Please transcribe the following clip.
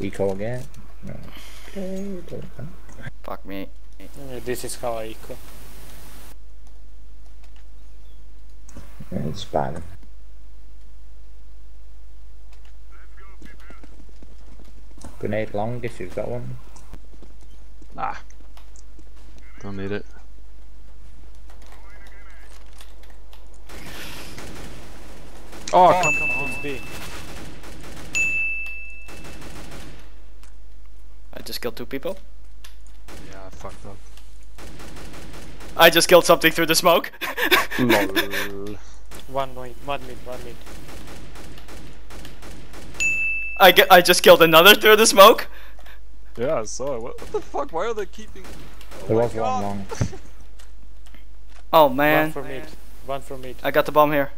Eco again. No. Okay, don't. Fuck me. Uh, this is how I eco. Yeah, It's bad. Grenade long if you've got one. Nah. Don't need it. Oh, come on. It's B. just killed two people. Yeah, I fucked up. I just killed something through the smoke. Lol. One mid, one mid, one mid. I get. I just killed another through the smoke. Yeah, I saw it. What, what the fuck? Why are they keeping... Oh There my was one God. long. Oh One man, for mid. One for mid. I got the bomb here.